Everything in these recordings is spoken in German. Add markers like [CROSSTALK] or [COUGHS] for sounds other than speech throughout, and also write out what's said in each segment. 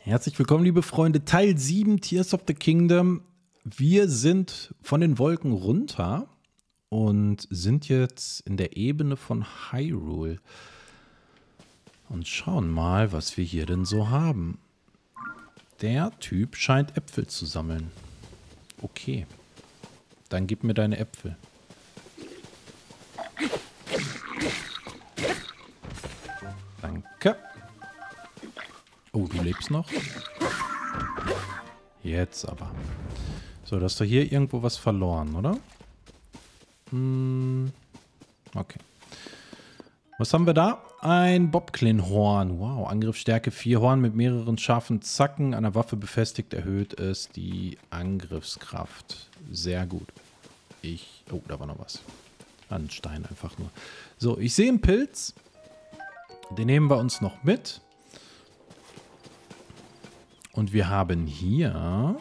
Herzlich willkommen, liebe Freunde. Teil 7 Tears of the Kingdom. Wir sind von den Wolken runter und sind jetzt in der Ebene von Hyrule. Und schauen mal, was wir hier denn so haben. Der Typ scheint Äpfel zu sammeln. Okay. Dann gib mir deine Äpfel. Oh, du lebst noch? Jetzt aber. So, du hast doch hier irgendwo was verloren, oder? Hm, okay. Was haben wir da? Ein Bobclin-Horn. Wow, Angriffsstärke 4 Horn mit mehreren scharfen Zacken. An der Waffe befestigt erhöht es die Angriffskraft. Sehr gut. Ich... Oh, da war noch was. Ein Stein einfach nur. So, ich sehe einen Pilz. Den nehmen wir uns noch mit. Und wir haben hier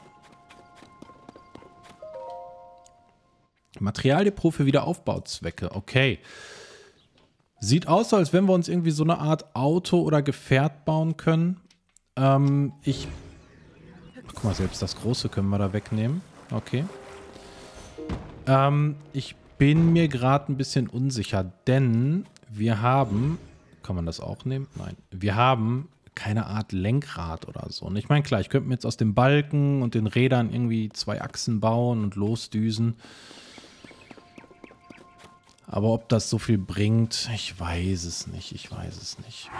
Materialdepot für Wiederaufbauzwecke. Okay. Sieht aus, als wenn wir uns irgendwie so eine Art Auto oder Gefährt bauen können. Ähm, ich... Guck mal, selbst das große können wir da wegnehmen. Okay. Ähm, ich bin mir gerade ein bisschen unsicher, denn wir haben... Kann man das auch nehmen? Nein. Wir haben keine Art Lenkrad oder so. Und ich meine, klar, ich könnte mir jetzt aus dem Balken und den Rädern irgendwie zwei Achsen bauen und losdüsen. Aber ob das so viel bringt, ich weiß es nicht. Ich weiß es nicht.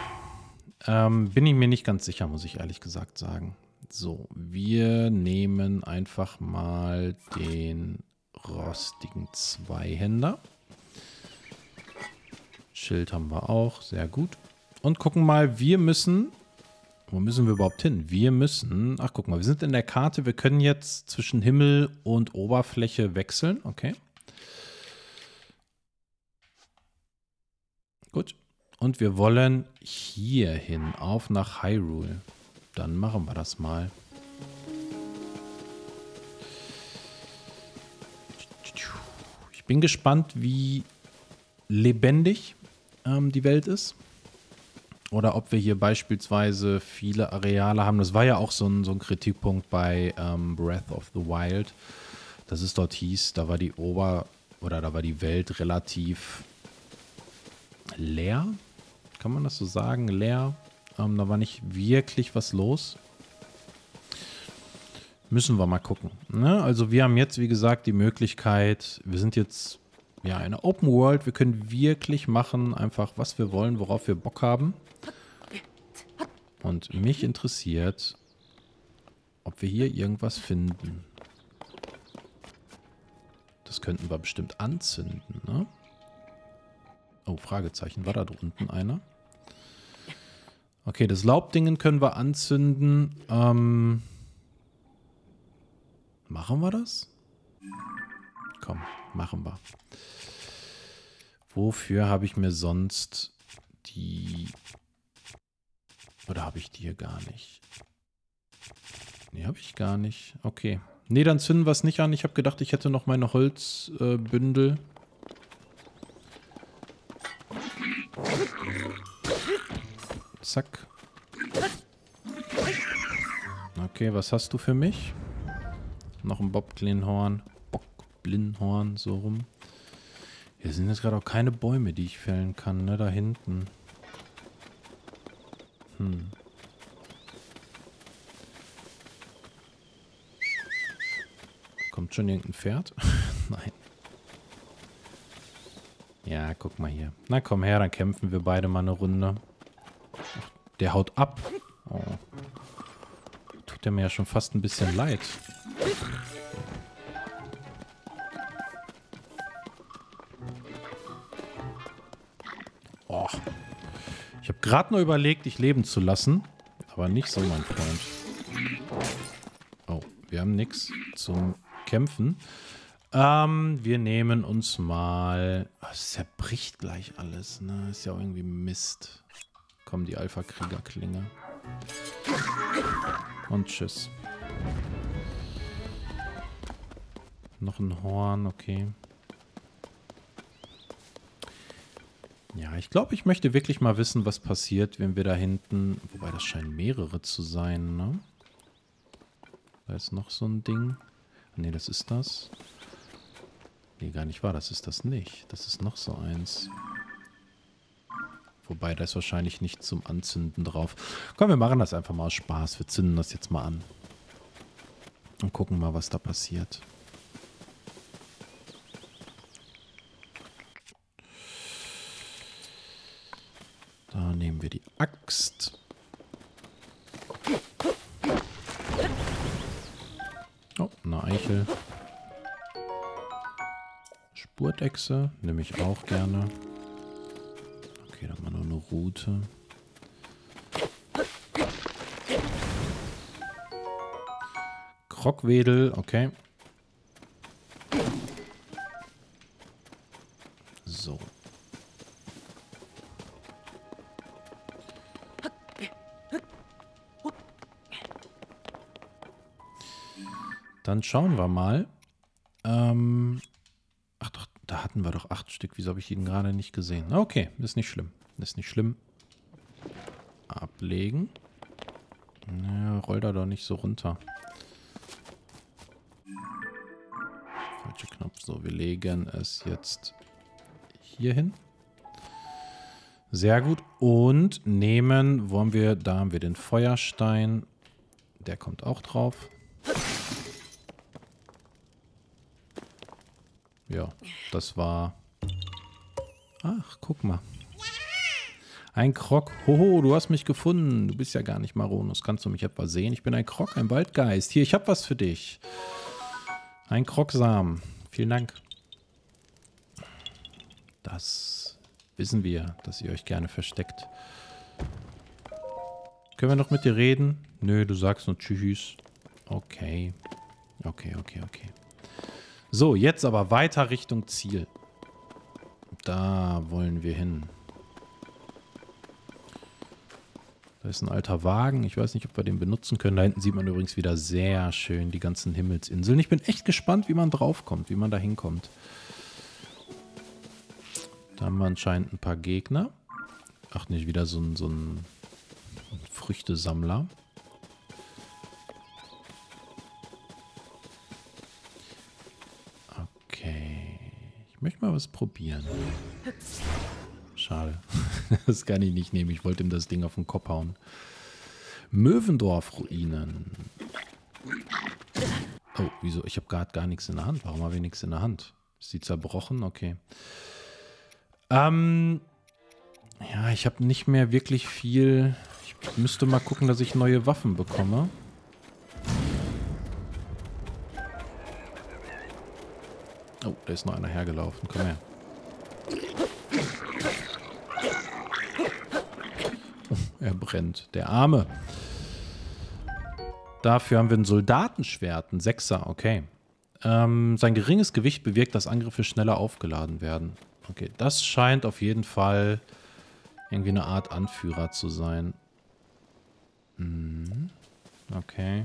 Ähm, bin ich mir nicht ganz sicher, muss ich ehrlich gesagt sagen. So, wir nehmen einfach mal den rostigen Zweihänder. Schild haben wir auch, sehr gut. Und gucken mal, wir müssen wo müssen wir überhaupt hin? Wir müssen, ach guck mal, wir sind in der Karte, wir können jetzt zwischen Himmel und Oberfläche wechseln, okay. Gut. Und wir wollen hier hin, auf nach Hyrule. Dann machen wir das mal. Ich bin gespannt, wie lebendig ähm, die Welt ist. Oder ob wir hier beispielsweise viele Areale haben. Das war ja auch so ein, so ein Kritikpunkt bei ähm, Breath of the Wild, dass es dort hieß, da war die Ober- oder da war die Welt relativ leer. Kann man das so sagen? Leer. Ähm, da war nicht wirklich was los. Müssen wir mal gucken. Ne? Also wir haben jetzt, wie gesagt, die Möglichkeit, wir sind jetzt ja eine Open World. Wir können wirklich machen, einfach was wir wollen, worauf wir Bock haben. Und mich interessiert, ob wir hier irgendwas finden. Das könnten wir bestimmt anzünden, ne? Oh, Fragezeichen. War da drunten einer? Okay, das Laubdingen können wir anzünden. Ähm, machen wir das? Komm, machen wir. Wofür habe ich mir sonst die oder habe ich die hier gar nicht? Nee, habe ich gar nicht. Okay. Nee, dann zünden wir es nicht an. Ich habe gedacht, ich hätte noch meine Holzbündel. Äh, Zack. Okay, was hast du für mich? Noch ein Bob-Blinhorn. Bock-Blinhorn, so rum. Hier sind jetzt gerade auch keine Bäume, die ich fällen kann, ne? Da hinten. Hm. Kommt schon irgendein Pferd? [LAUGHS] Nein. Ja, guck mal hier. Na komm her, dann kämpfen wir beide mal eine Runde. Ach, der haut ab. Oh. Tut der mir ja schon fast ein bisschen leid. Gerade nur überlegt, dich leben zu lassen. Aber nicht so, mein Freund. Oh, wir haben nichts zum Kämpfen. Ähm, wir nehmen uns mal... Oh, es zerbricht gleich alles, ne? Ist ja auch irgendwie Mist. Komm, die Alpha-Krieger-Klinge. Und tschüss. Noch ein Horn, okay. Ja, ich glaube, ich möchte wirklich mal wissen, was passiert, wenn wir da hinten... Wobei, das scheinen mehrere zu sein, ne? Da ist noch so ein Ding. Ne, das ist das. Nee, gar nicht wahr. Das ist das nicht. Das ist noch so eins. Wobei, da ist wahrscheinlich nicht zum Anzünden drauf. Komm, wir machen das einfach mal aus Spaß. Wir zünden das jetzt mal an. Und gucken mal, was da passiert. Da nehmen wir die Axt. Oh, eine Eichel. Spurtechse nehme ich auch gerne. Okay, dann mal nur eine Route. Krockwedel, okay. Dann schauen wir mal. Ähm, ach doch, da hatten wir doch acht Stück. Wieso habe ich ihn gerade nicht gesehen? Okay, ist nicht schlimm. Ist nicht schlimm. Ablegen. Ja, roll da doch nicht so runter. Falscher Knopf. So, wir legen es jetzt hier hin. Sehr gut. Und nehmen, wollen wir, da haben wir den Feuerstein. Der kommt auch drauf. Ja, das war... Ach, guck mal. Ein Krog. Hoho, du hast mich gefunden. Du bist ja gar nicht Maronus. Kannst du mich etwa sehen? Ich bin ein Krog, ein Waldgeist. Hier, ich habe was für dich. Ein Krogsamen. Vielen Dank. Das wissen wir, dass ihr euch gerne versteckt. Können wir noch mit dir reden? Nö, du sagst nur Tschüss. Okay. Okay, okay, okay. So, jetzt aber weiter Richtung Ziel. Da wollen wir hin. Da ist ein alter Wagen. Ich weiß nicht, ob wir den benutzen können. Da hinten sieht man übrigens wieder sehr schön die ganzen Himmelsinseln. Ich bin echt gespannt, wie man draufkommt, wie man da hinkommt. Da haben wir anscheinend ein paar Gegner. Ach, nicht wieder so ein, so ein Früchtesammler. Mal was probieren. Schade. [LAUGHS] Das kann ich nicht nehmen. Ich wollte ihm das Ding auf den Kopf hauen. Möwendorf-Ruinen. Oh, wieso? Ich habe gerade gar nichts in der Hand. Warum habe ich nichts in der Hand? Ist die zerbrochen? Okay. Ähm, ja, ich habe nicht mehr wirklich viel. Ich müsste mal gucken, dass ich neue Waffen bekomme. Oh, da ist noch einer hergelaufen. Komm her. Oh, er brennt. Der Arme. Dafür haben wir ein Soldatenschwert, ein Sechser, okay. Ähm, sein geringes Gewicht bewirkt, dass Angriffe schneller aufgeladen werden. Okay, das scheint auf jeden Fall irgendwie eine Art Anführer zu sein. Mhm. Okay.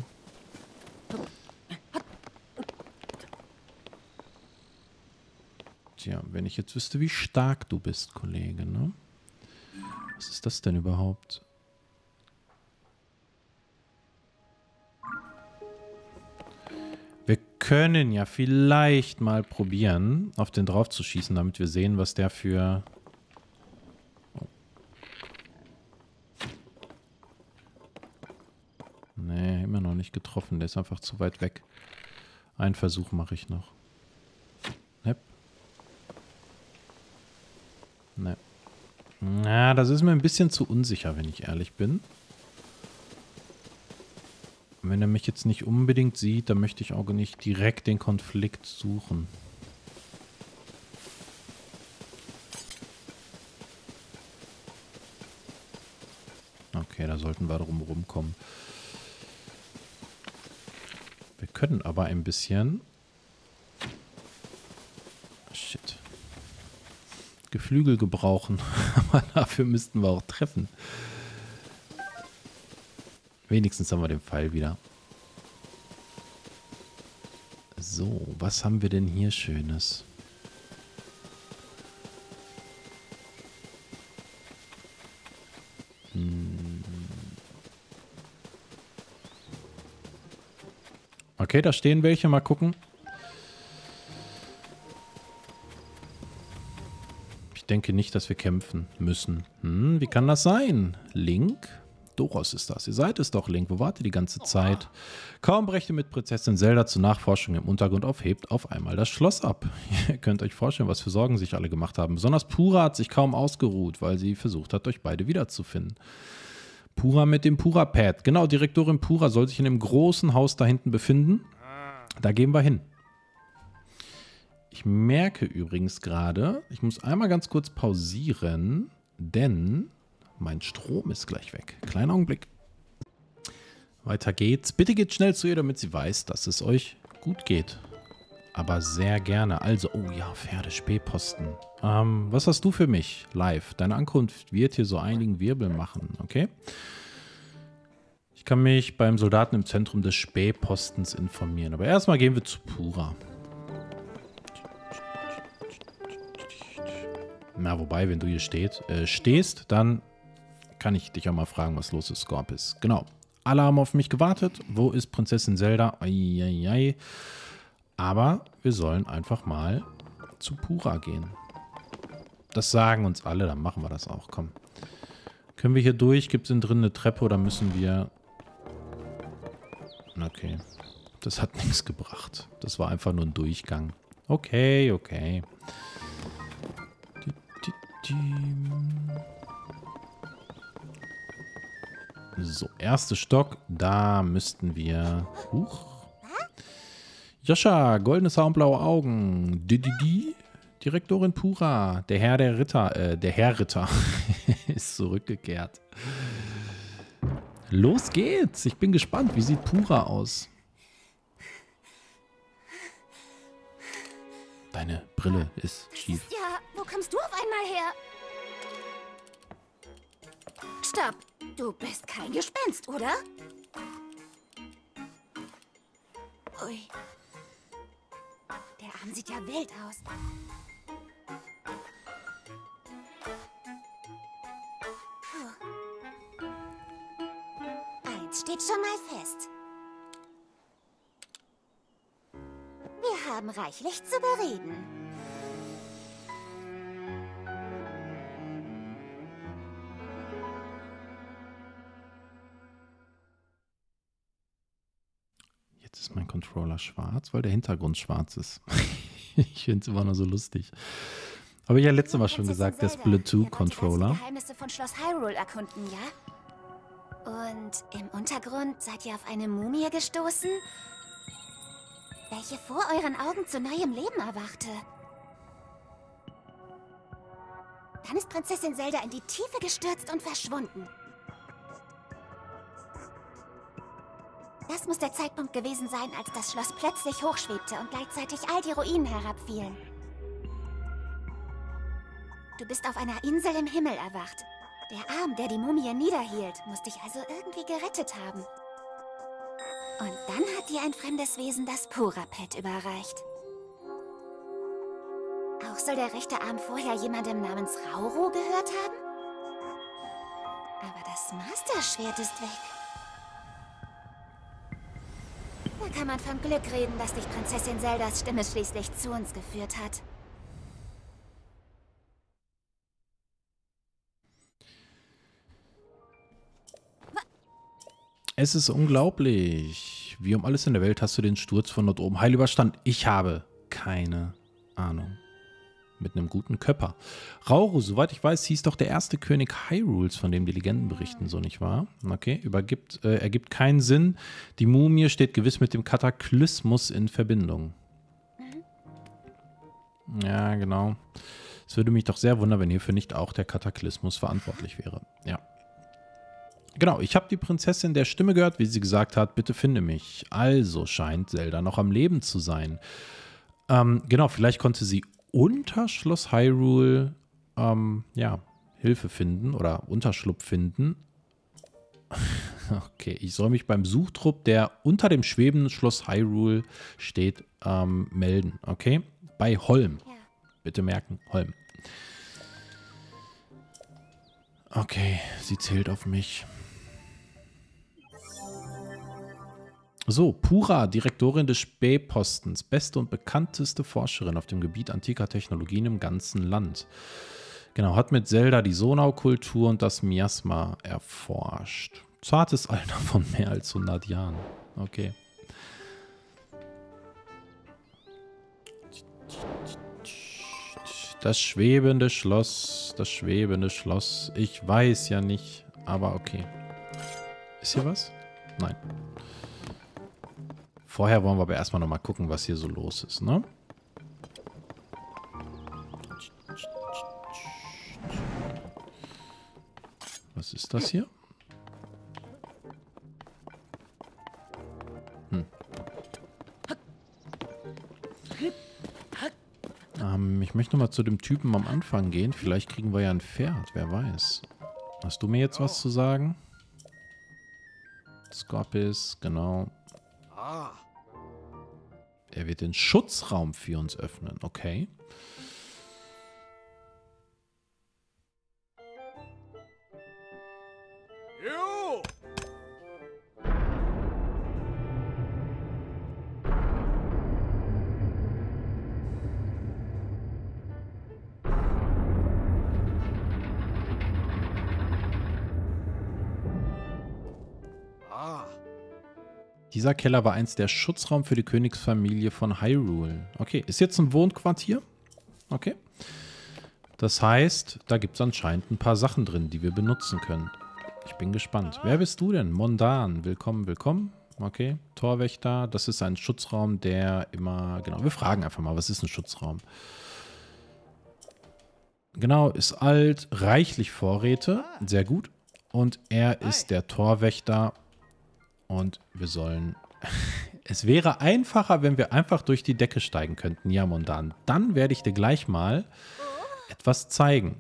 Tja, wenn ich jetzt wüsste, wie stark du bist, Kollege, ne? Was ist das denn überhaupt? Wir können ja vielleicht mal probieren, auf den drauf zu schießen, damit wir sehen, was der für... Oh. Nee, immer noch nicht getroffen. Der ist einfach zu weit weg. Einen Versuch mache ich noch. Ne. Na, das ist mir ein bisschen zu unsicher, wenn ich ehrlich bin. Wenn er mich jetzt nicht unbedingt sieht, dann möchte ich auch nicht direkt den Konflikt suchen. Okay, da sollten wir drum rumkommen. Wir können aber ein bisschen Flügel gebrauchen. [LAUGHS] Aber dafür müssten wir auch treffen. Wenigstens haben wir den Pfeil wieder. So, was haben wir denn hier Schönes? Hm. Okay, da stehen welche. Mal gucken. Denke nicht, dass wir kämpfen müssen. Hm, wie kann das sein? Link? Doros ist das. Ihr seid es doch, Link. Wo wart ihr die ganze Zeit? Kaum brecht ihr mit Prinzessin Zelda zur Nachforschung im Untergrund auf, hebt auf einmal das Schloss ab. [LAUGHS] ihr könnt euch vorstellen, was für Sorgen sich alle gemacht haben. Besonders Pura hat sich kaum ausgeruht, weil sie versucht hat, euch beide wiederzufinden. Pura mit dem Pura-Pad. Genau, Direktorin Pura soll sich in dem großen Haus da hinten befinden. Da gehen wir hin. Ich merke übrigens gerade, ich muss einmal ganz kurz pausieren, denn mein Strom ist gleich weg. Kleiner Augenblick. Weiter geht's. Bitte geht schnell zu ihr, damit sie weiß, dass es euch gut geht. Aber sehr gerne. Also, oh ja, Pferde, Spähposten. Ähm, was hast du für mich live? Deine Ankunft wird hier so einigen Wirbel machen, okay? Ich kann mich beim Soldaten im Zentrum des Spähpostens informieren. Aber erstmal gehen wir zu Pura. Na, wobei, wenn du hier steht, äh, stehst, dann kann ich dich auch mal fragen, was los ist, Scorpis. Genau. Alle haben auf mich gewartet. Wo ist Prinzessin Zelda? Eieiei. Aber wir sollen einfach mal zu Pura gehen. Das sagen uns alle, dann machen wir das auch. Komm. Können wir hier durch? Gibt es drin eine Treppe oder müssen wir... Okay. Das hat [LAUGHS] nichts gebracht. Das war einfach nur ein Durchgang. Okay, okay. So, erster Stock. Da müssten wir... Huch. Joscha, goldenes Haar und blaue Augen. Didi, Direktorin Pura. Der Herr der Ritter, äh, der Herr Ritter [LAUGHS] ist zurückgekehrt. Los geht's. Ich bin gespannt. Wie sieht Pura aus? Deine Brille ist schief. Ja, wo kommst du auf einmal her? Stopp! Du bist kein Gespenst, oder? Ui. Der Arm sieht ja wild aus. Puh. Eins steht schon mal fest. Haben reichlich zu bereden. Controller schwarz, weil der Hintergrund schwarz ist. [LAUGHS] ich finde es immer nur so lustig. Aber ich ja letztes Mal schon gesagt, der Splatoon-Controller. Geheimnisse von Schloss Hyrule erkunden, ja? Und im Untergrund seid ihr auf eine Mumie gestoßen, welche vor euren Augen zu neuem Leben erwachte. Dann ist Prinzessin Zelda in die Tiefe gestürzt und verschwunden. Das muss der Zeitpunkt gewesen sein, als das Schloss plötzlich hochschwebte und gleichzeitig all die Ruinen herabfielen. Du bist auf einer Insel im Himmel erwacht. Der Arm, der die Mumie niederhielt, muss dich also irgendwie gerettet haben. Und dann hat dir ein fremdes Wesen das Purapet überreicht. Auch soll der rechte Arm vorher jemandem namens Rauro gehört haben? Aber das Master-Schwert ist weg. Da kann man vom Glück reden, dass dich Prinzessin Zeldas Stimme schließlich zu uns geführt hat. Es ist unglaublich. Wie um alles in der Welt hast du den Sturz von dort oben heil überstanden? Ich habe keine Ahnung mit einem guten Körper. Rauru, soweit ich weiß, hieß doch der erste König Hyrules, von dem die Legenden berichten, so nicht wahr? Okay, übergibt, äh, ergibt keinen Sinn. Die Mumie steht gewiss mit dem Kataklysmus in Verbindung. Ja, genau. Es würde mich doch sehr wundern, wenn hierfür nicht auch der Kataklysmus verantwortlich wäre. Ja. Genau, ich habe die Prinzessin der Stimme gehört, wie sie gesagt hat, bitte finde mich. Also scheint Zelda noch am Leben zu sein. Ähm, genau, vielleicht konnte sie unter Schloss Hyrule ähm, ja, Hilfe finden oder Unterschlupf finden. [LAUGHS] okay, ich soll mich beim Suchtrupp, der unter dem schwebenden Schloss Hyrule steht, ähm, melden. Okay? Bei Holm. Bitte merken, Holm. Okay, sie zählt auf mich. So, Pura, Direktorin des Spähpostens, beste und bekannteste Forscherin auf dem Gebiet antiker Technologien im ganzen Land. Genau, hat mit Zelda die Sonau-Kultur und das Miasma erforscht. Zartes Alter von mehr als 100 Jahren. Okay. Das schwebende Schloss, das schwebende Schloss. Ich weiß ja nicht, aber okay. Ist hier was? Nein. Vorher wollen wir aber erstmal nochmal gucken, was hier so los ist, ne? Was ist das hier? Hm. Ähm, ich möchte nochmal zu dem Typen am Anfang gehen. Vielleicht kriegen wir ja ein Pferd, wer weiß. Hast du mir jetzt was zu sagen? Scorpis, genau. Er wird den Schutzraum für uns öffnen. Okay. Dieser Keller war einst der Schutzraum für die Königsfamilie von Hyrule. Okay, ist jetzt ein Wohnquartier. Okay. Das heißt, da gibt es anscheinend ein paar Sachen drin, die wir benutzen können. Ich bin gespannt. Wer bist du denn? Mondan. Willkommen, willkommen. Okay, Torwächter. Das ist ein Schutzraum, der immer... Genau, wir fragen einfach mal, was ist ein Schutzraum? Genau, ist alt, reichlich Vorräte. Sehr gut. Und er ist der Torwächter und wir sollen... [LAUGHS] es wäre einfacher, wenn wir einfach durch die Decke steigen könnten, ja, Mondan. Dann werde ich dir gleich mal etwas zeigen.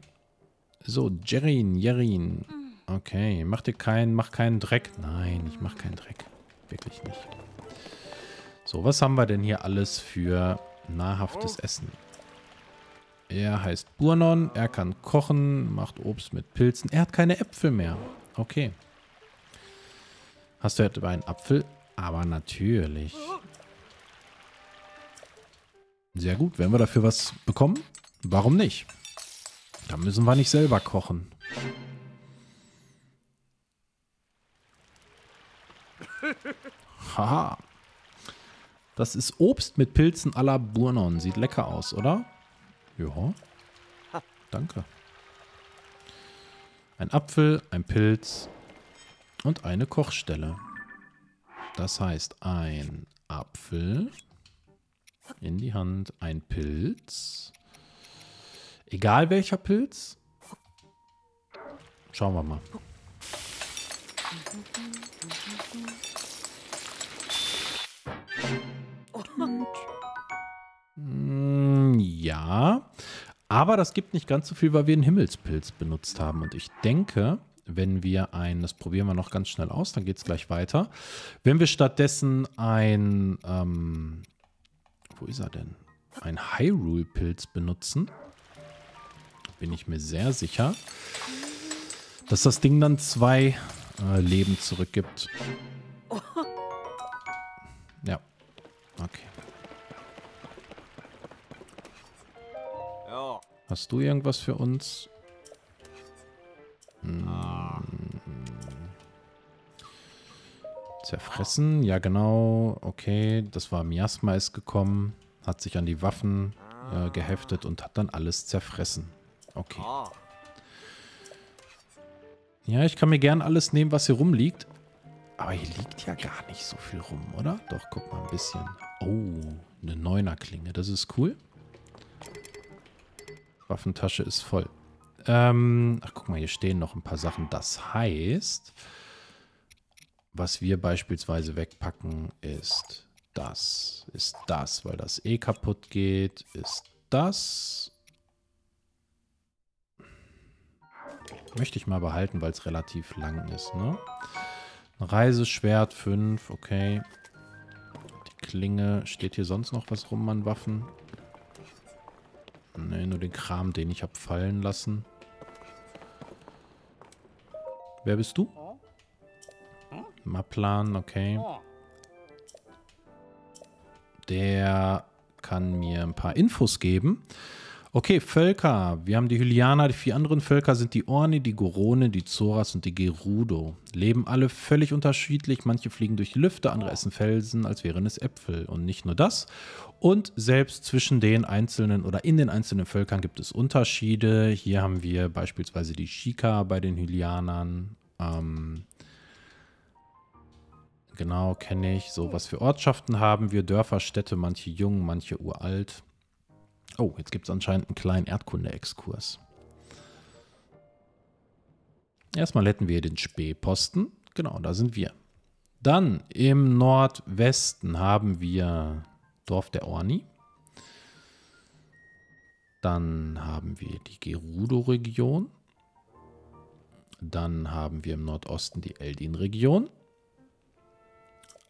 So, Jerin, Jerin. Okay, mach dir keinen, mach keinen Dreck. Nein, ich mach keinen Dreck. Wirklich nicht. So, was haben wir denn hier alles für nahrhaftes Essen? Er heißt Burnon, er kann kochen, macht Obst mit Pilzen. Er hat keine Äpfel mehr. Okay. Hast du etwa einen Apfel? Aber natürlich. Sehr gut. Wenn wir dafür was bekommen, warum nicht? Da müssen wir nicht selber kochen. Haha. Das ist Obst mit Pilzen à la Burnon. Sieht lecker aus, oder? Ja. Danke. Ein Apfel, ein Pilz, und eine Kochstelle. Das heißt, ein Apfel in die Hand, ein Pilz. Egal welcher Pilz. Schauen wir mal. Hm, ja, aber das gibt nicht ganz so viel, weil wir einen Himmelspilz benutzt haben. Und ich denke, wenn wir ein, das probieren wir noch ganz schnell aus, dann geht es gleich weiter. Wenn wir stattdessen ein, ähm, wo ist er denn? Ein Hyrule-Pilz benutzen, bin ich mir sehr sicher, dass das Ding dann zwei äh, Leben zurückgibt. [LAUGHS] Ja, okay. Hast du irgendwas für uns? Hm. Zerfressen, ja genau. Okay, das war Miasma ist gekommen, hat sich an die Waffen äh, geheftet und hat dann alles zerfressen. Okay. Ja, ich kann mir gern alles nehmen, was hier rumliegt. Aber hier liegt ja gar nicht so viel rum, oder? Doch, guck mal ein bisschen. Oh, eine Neunerklinge. Das ist cool. Waffentasche ist voll. Ähm, ach, guck mal, hier stehen noch ein paar Sachen. Das heißt, was wir beispielsweise wegpacken, ist das. Ist das, weil das eh kaputt geht. Ist das. Möchte ich mal behalten, weil es relativ lang ist, ne? Reiseschwert 5, okay. Die Klinge. Steht hier sonst noch was rum an Waffen? Ne, nur den Kram, den ich habe fallen lassen. Wer bist du? Maplan, okay. Der kann mir ein paar Infos geben. Okay, Völker. Wir haben die Hylianer, die vier anderen Völker sind die Orni, die Gorone, die Zoras und die Gerudo. Leben alle völlig unterschiedlich. Manche fliegen durch die Lüfte, andere essen Felsen, als wären es Äpfel. Und nicht nur das. Und selbst zwischen den einzelnen oder in den einzelnen Völkern gibt es Unterschiede. Hier haben wir beispielsweise die Shika bei den Hylianern. Ähm, genau, kenne ich. So, was für Ortschaften haben wir? Dörfer, Städte, manche jung, manche uralt. Oh, jetzt gibt es anscheinend einen kleinen Erdkunde-Exkurs. Erstmal hätten wir den Spähposten. Genau, da sind wir. Dann im Nordwesten haben wir Dorf der Orni. Dann haben wir die Gerudo-Region. Dann haben wir im Nordosten die Eldin-Region.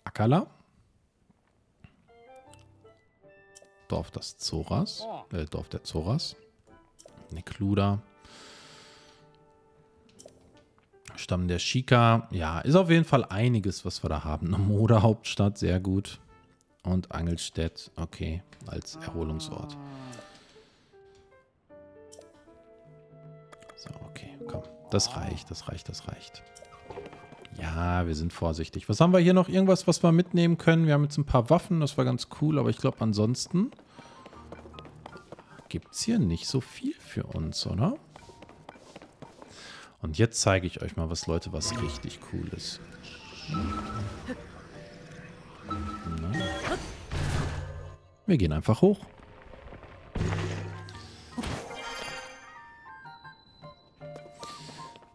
Akala. Dorf des Zoras, äh, Dorf der Zoras. Nekluda. Stamm der Shika. Ja, ist auf jeden Fall einiges, was wir da haben. Eine Modehauptstadt, sehr gut. Und Angelstedt, okay, als Erholungsort. So, okay, komm. Das reicht, das reicht, das reicht. Ja, wir sind vorsichtig. Was haben wir hier noch? Irgendwas, was wir mitnehmen können? Wir haben jetzt ein paar Waffen, das war ganz cool, aber ich glaube ansonsten gibt es hier nicht so viel für uns, oder? Und jetzt zeige ich euch mal was, Leute, was richtig cool ist. Na. Wir gehen einfach hoch.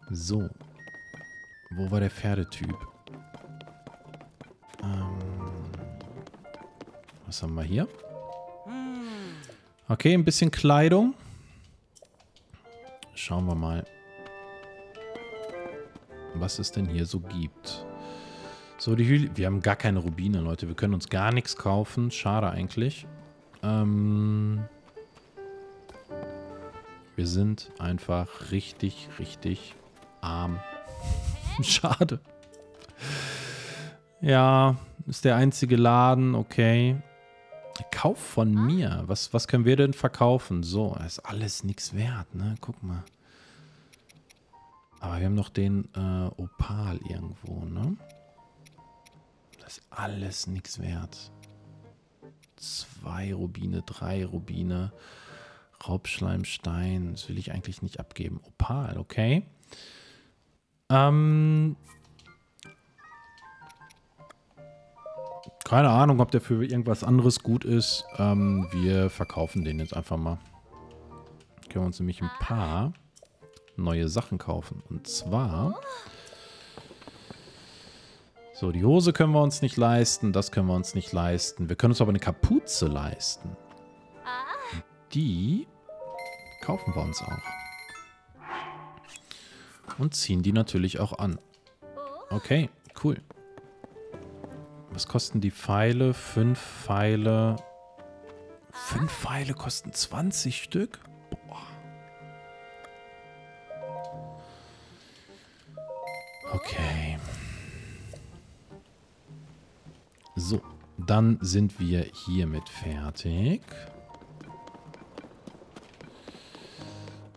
So. Wo war der Pferdetyp? Ähm, was haben wir hier? Okay, ein bisschen Kleidung. Schauen wir mal, was es denn hier so gibt. So, die Hüli Wir haben gar keine Rubine, Leute. Wir können uns gar nichts kaufen. Schade eigentlich. Ähm wir sind einfach richtig, richtig arm. [LAUGHS] Schade. Ja, ist der einzige Laden, okay. Kauf von mir. Was, was können wir denn verkaufen? So, ist alles nichts wert, ne? Guck mal. Aber wir haben noch den äh, Opal irgendwo, ne? Das ist alles nichts wert. Zwei Rubine, drei Rubine. Raubschleimstein. Das will ich eigentlich nicht abgeben. Opal, okay. Ähm, keine Ahnung, ob der für irgendwas anderes gut ist. Ähm, wir verkaufen den jetzt einfach mal. Können wir uns nämlich ein paar neue Sachen kaufen. Und zwar... So, die Hose können wir uns nicht leisten, das können wir uns nicht leisten. Wir können uns aber eine Kapuze leisten. Die kaufen wir uns auch. Und ziehen die natürlich auch an. Okay, cool. Was kosten die Pfeile? Fünf Pfeile. Fünf Pfeile kosten 20 Stück? Boah. Okay. So, dann sind wir hiermit fertig.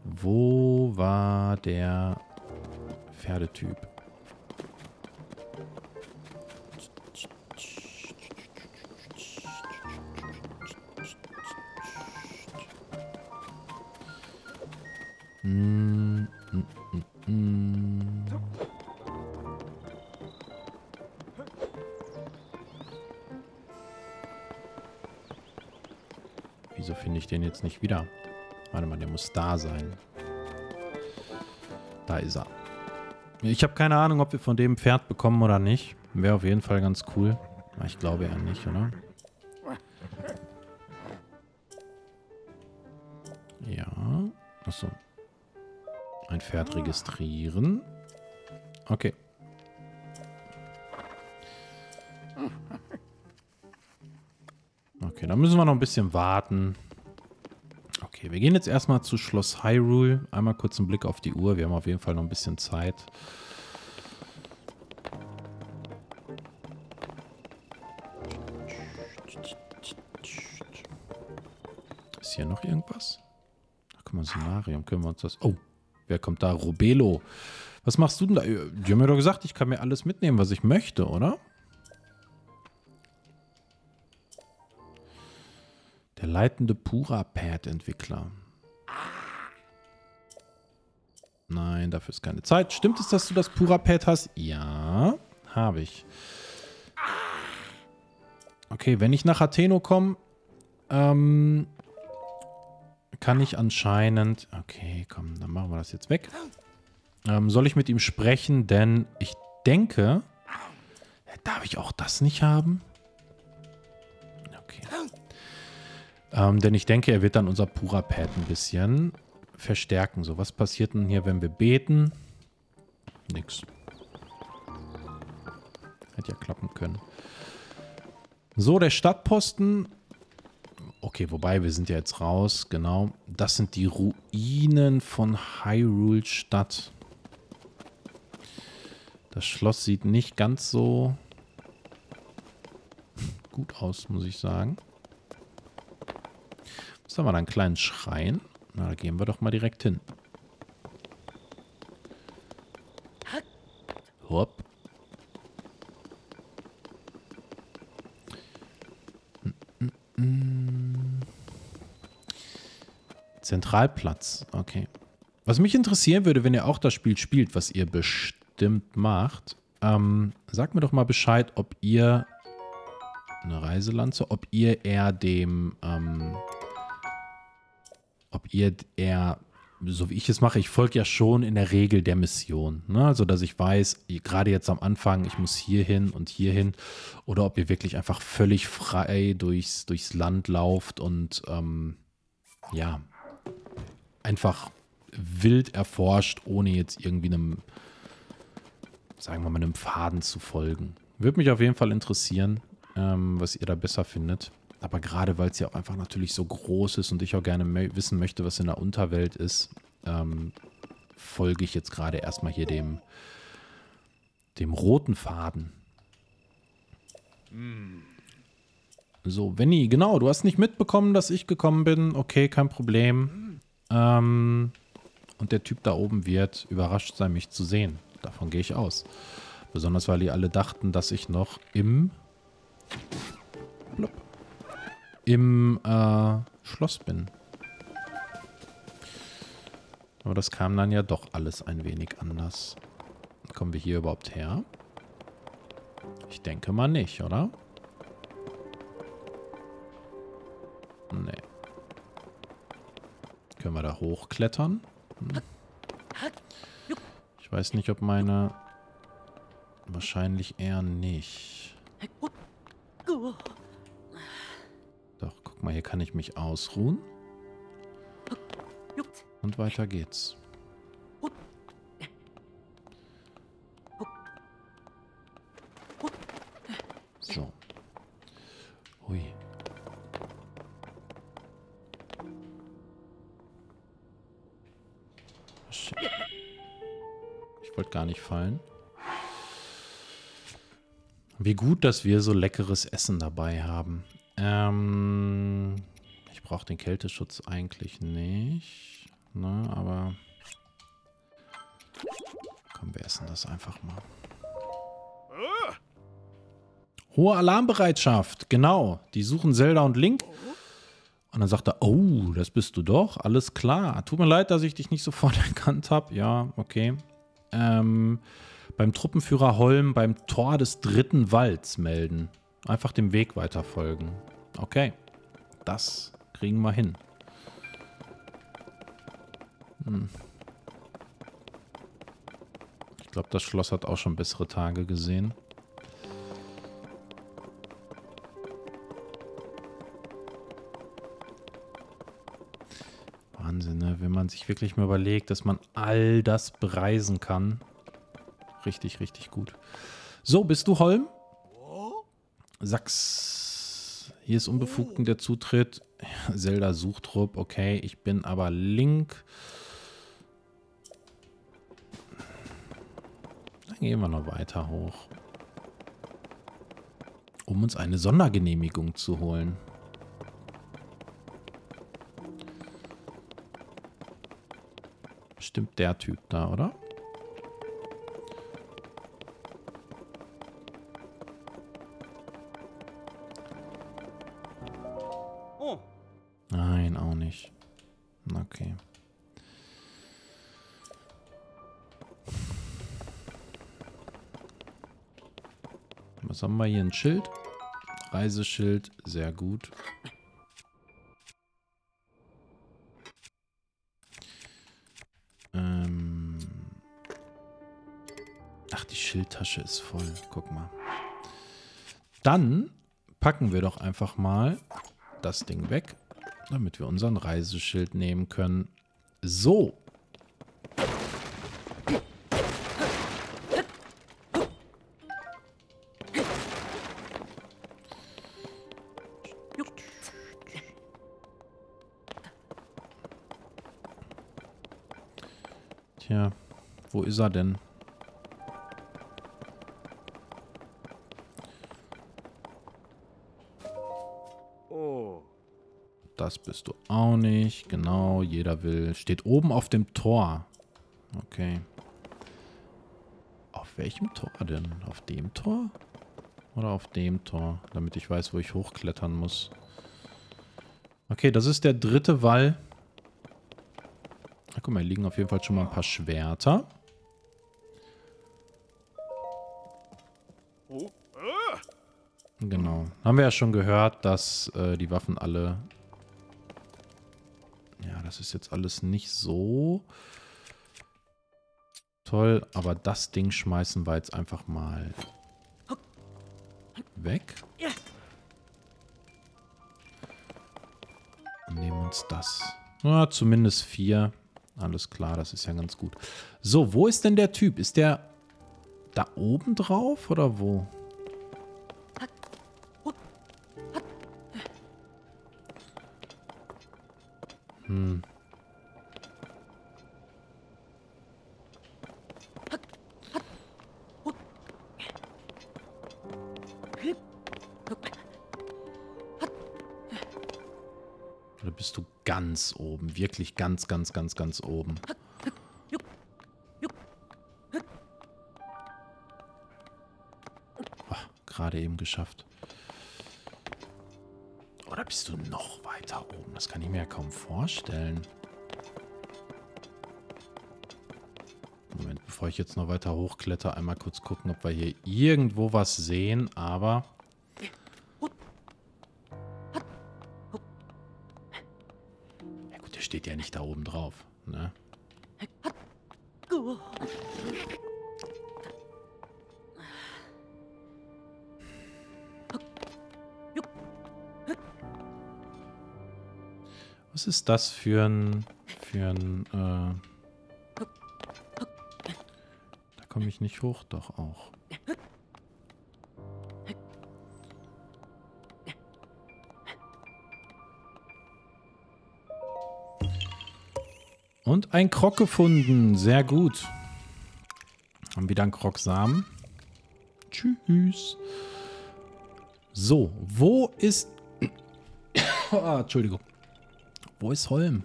Wo war der Pferdetyp. Jetzt nicht wieder? Warte mal, der muss da sein. Da ist er. Ich habe keine Ahnung, ob wir von dem Pferd bekommen oder nicht. Wäre auf jeden Fall ganz cool. Ich glaube ja nicht, oder? Ja. Achso. Ein Pferd registrieren. Okay. Okay, dann müssen wir noch ein bisschen warten. Okay, wir gehen jetzt erstmal zu Schloss Hyrule. Einmal kurz einen Blick auf die Uhr. Wir haben auf jeden Fall noch ein bisschen Zeit. Ist hier noch irgendwas? Ach, guck mal, Solarium. Können wir uns das... Oh, wer kommt da? Robelo. Was machst du denn da? Die haben mir doch gesagt, ich kann mir alles mitnehmen, was ich möchte, oder? Der leitende Pura-Pad-Entwickler. Nein, dafür ist keine Zeit. Stimmt es, dass du das Pura-Pad hast? Ja, habe ich. Okay, wenn ich nach Atheno komme, ähm, kann ich anscheinend... Okay, komm, dann machen wir das jetzt weg. Ähm, soll ich mit ihm sprechen? Denn ich denke... Darf ich auch das nicht haben? Ähm, denn ich denke, er wird dann unser Pura-Pad ein bisschen verstärken. So, was passiert denn hier, wenn wir beten? Nix. Hätte ja klappen können. So, der Stadtposten. Okay, wobei, wir sind ja jetzt raus. Genau. Das sind die Ruinen von Hyrule Stadt. Das Schloss sieht nicht ganz so [LAUGHS] gut aus, muss ich sagen. Was haben wir da? Einen kleinen Schrein. Na, da gehen wir doch mal direkt hin. Hopp. Zentralplatz, okay. Was mich interessieren würde, wenn ihr auch das Spiel spielt, was ihr bestimmt macht, ähm, sagt mir doch mal Bescheid, ob ihr eine Reiselanze, ob ihr eher dem ähm, ihr eher, so wie ich es mache, ich folge ja schon in der Regel der Mission. Ne? Also, dass ich weiß, gerade jetzt am Anfang, ich muss hier hin und hier hin. Oder ob ihr wirklich einfach völlig frei durchs, durchs Land lauft und ähm, ja, einfach wild erforscht, ohne jetzt irgendwie einem, sagen wir mal, einem Faden zu folgen. Würde mich auf jeden Fall interessieren, ähm, was ihr da besser findet. Aber gerade weil es ja auch einfach natürlich so groß ist und ich auch gerne wissen möchte, was in der Unterwelt ist, ähm, folge ich jetzt gerade erstmal hier dem, dem roten Faden. Mm. So, Venny, genau, du hast nicht mitbekommen, dass ich gekommen bin. Okay, kein Problem. Ähm, und der Typ da oben wird überrascht sein, mich zu sehen. Davon gehe ich aus. Besonders, weil die alle dachten, dass ich noch im im äh, Schloss bin. Aber das kam dann ja doch alles ein wenig anders. Kommen wir hier überhaupt her? Ich denke mal nicht, oder? Nee. Können wir da hochklettern? Hm. Ich weiß nicht, ob meine... Wahrscheinlich eher nicht. Mal, hier kann ich mich ausruhen. Und weiter geht's. So. Hui. Ich wollte gar nicht fallen. Wie gut, dass wir so leckeres Essen dabei haben. Ähm, ich brauche den Kälteschutz eigentlich nicht. Ne, aber... Komm, wir essen das einfach mal. Hohe Alarmbereitschaft, genau. Die suchen Zelda und Link. Und dann sagt er, oh, das bist du doch, alles klar. Tut mir leid, dass ich dich nicht sofort [LAUGHS] erkannt habe. Ja, okay. Ähm, beim Truppenführer Holm beim Tor des dritten Walds melden. Einfach dem Weg weiter folgen. Okay. Das kriegen wir hin. Hm. Ich glaube, das Schloss hat auch schon bessere Tage gesehen. Wahnsinn, ne? Wenn man sich wirklich mal überlegt, dass man all das bereisen kann. Richtig, richtig gut. So, bist du Holm? Sachs. Hier ist Unbefugten oh. der Zutritt. Zelda Suchtrupp, okay. Ich bin aber Link. Dann gehen wir noch weiter hoch. Um uns eine Sondergenehmigung zu holen. Bestimmt der Typ da, oder? Was haben wir hier? Ein Schild? Reiseschild, sehr gut. Ähm Ach, die Schildtasche ist voll. Guck mal. Dann packen wir doch einfach mal das Ding weg, damit wir unseren Reiseschild nehmen können. So. Ist er denn? Das bist du auch nicht. Genau, jeder will. Steht oben auf dem Tor. Okay. Auf welchem Tor denn? Auf dem Tor? Oder auf dem Tor? Damit ich weiß, wo ich hochklettern muss. Okay, das ist der dritte Wall. Na, guck mal, hier liegen auf jeden Fall schon mal ein paar Schwerter. Genau. Haben wir ja schon gehört, dass äh, die Waffen alle das ist jetzt alles nicht so toll, aber das Ding schmeißen wir jetzt einfach mal weg. Und nehmen uns das. Ja, zumindest vier. Alles klar, das ist ja ganz gut. So, wo ist denn der Typ? Ist der da oben drauf oder wo? Hm. Oder bist du ganz oben? Wirklich ganz, ganz, ganz, ganz oben. Oh, Gerade eben geschafft. Oder bist du noch weiter oben? Das kann ich mir ja kaum vorstellen. Moment, bevor ich jetzt noch weiter hochkletter, einmal kurz gucken, ob wir hier irgendwo was sehen, aber... Ja gut, der steht ja nicht da oben drauf, ne? Ist das für ein... für ein... Äh da komme ich nicht hoch, doch auch. Und ein Krog gefunden. Sehr gut. Haben wieder einen Krogsamen. Tschüss. So, wo ist... [COUGHS] ah, Entschuldigung. Wo ist Holm?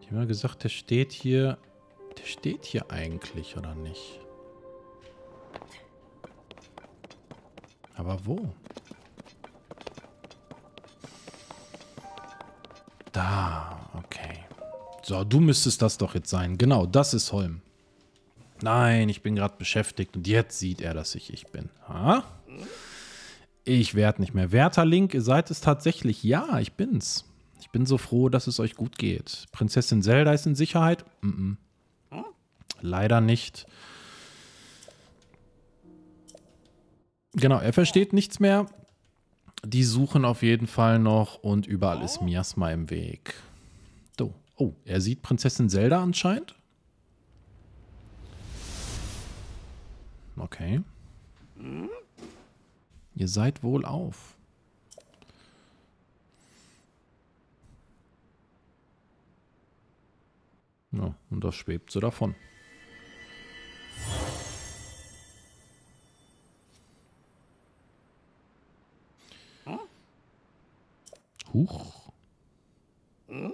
Ich habe mal gesagt, der steht hier... Der steht hier eigentlich, oder nicht? Aber wo? Da, okay. So, du müsstest das doch jetzt sein. Genau, das ist Holm. Nein, ich bin gerade beschäftigt und jetzt sieht er, dass ich ich bin. Ha? Ich werde nicht mehr. Werter Link, ihr seid es tatsächlich. Ja, ich bin's. Ich bin so froh, dass es euch gut geht. Prinzessin Zelda ist in Sicherheit? Mm -mm. Leider nicht. Genau, er versteht nichts mehr. Die suchen auf jeden Fall noch und überall ist Miasma im Weg. So. Oh, er sieht Prinzessin Zelda anscheinend. Okay. Ihr seid wohl auf. Ja, und das schwebt so davon. Huch. Ihr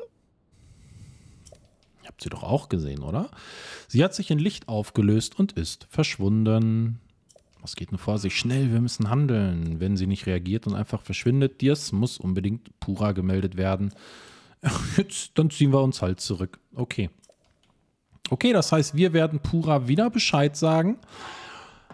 habt sie doch auch gesehen, oder? Sie hat sich in Licht aufgelöst und ist verschwunden. Was geht nur vor sich? Schnell, wir müssen handeln. Wenn sie nicht reagiert und einfach verschwindet, Dias muss unbedingt Pura gemeldet werden. [LAUGHS] Jetzt, dann ziehen wir uns halt zurück. Okay. Okay, das heißt, wir werden Pura wieder Bescheid sagen.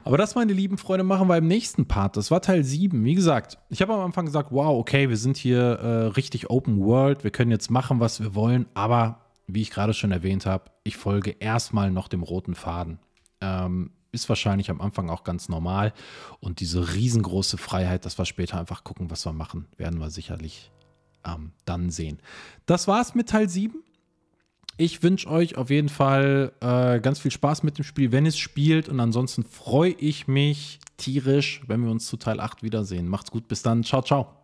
Aber das, meine lieben Freunde, machen wir im nächsten Part. Das war Teil 7. Wie gesagt, ich habe am Anfang gesagt, wow, okay, wir sind hier äh, richtig Open World. Wir können jetzt machen, was wir wollen. Aber wie ich gerade schon erwähnt habe, ich folge erstmal noch dem roten Faden. Ähm, ist wahrscheinlich am Anfang auch ganz normal. Und diese riesengroße Freiheit, dass wir später einfach gucken, was wir machen, werden wir sicherlich ähm, dann sehen. Das war's mit Teil 7. Ich wünsche euch auf jeden Fall äh, ganz viel Spaß mit dem Spiel, wenn es spielt. Und ansonsten freue ich mich tierisch, wenn wir uns zu Teil 8 wiedersehen. Macht's gut, bis dann. Ciao, ciao.